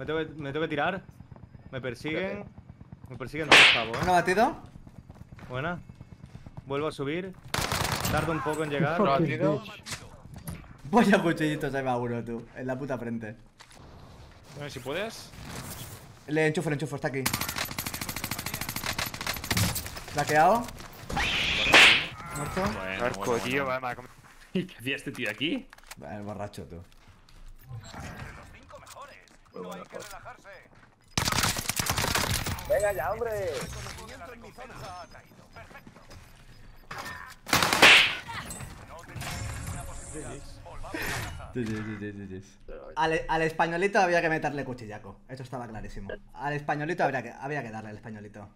Me tengo, que, me tengo que tirar. Me persiguen. Me persiguen dos pavos. ¿Uno batido? Buena. Vuelvo a subir. Tardo un poco en llegar. Otro batido. Vaya cuchillitos ahí va uno, tú. En la puta frente. A ver si puedes. Le enchufo, le enchufo, está aquí. Flaqueado. Muerto. Bueno, Arco, bueno, tío, bueno. va, comido. ¿Y qué hacía este tío aquí? El borracho, tú. Venga ya, hombre. Al españolito había que meterle cuchillaco. Eso estaba clarísimo. Al españolito habría que, había que darle al españolito.